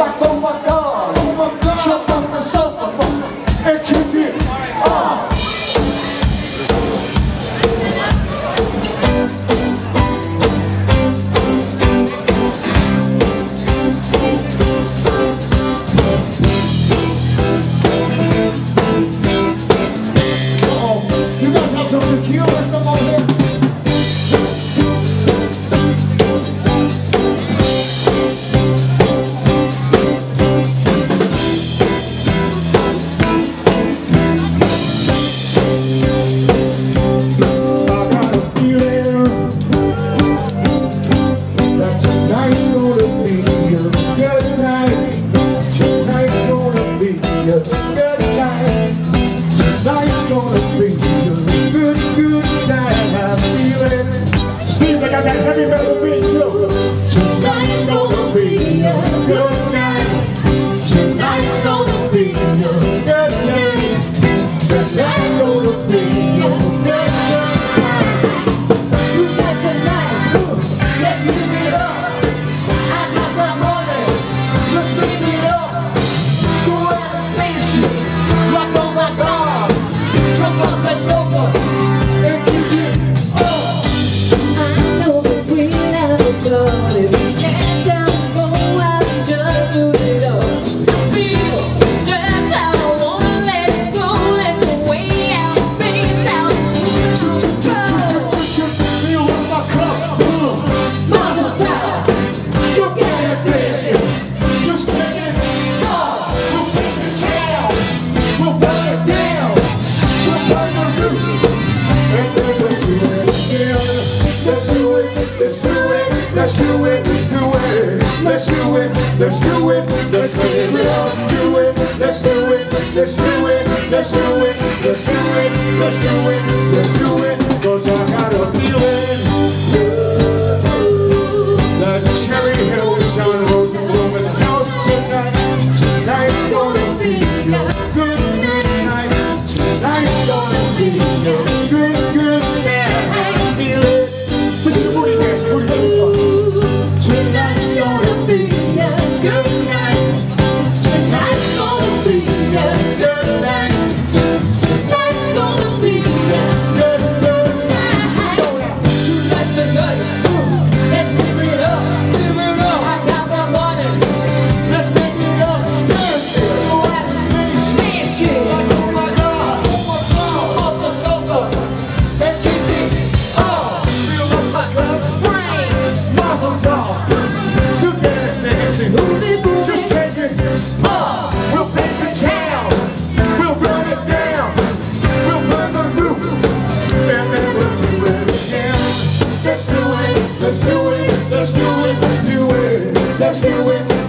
Taca uma calma. that heavy metal beat. Let's do it, do it. Let's do it, let's do it. Let's do it, let's do it. Let's do it, let's do it. Let's do it, let's do it. Let's do it, let's do it got a feeling like cherry.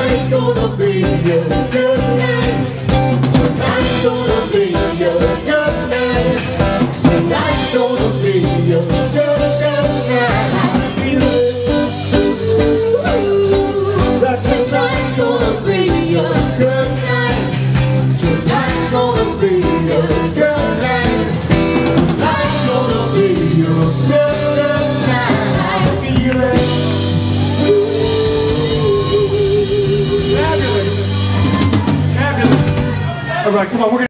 I'm gonna be you. like, come on, we're going to.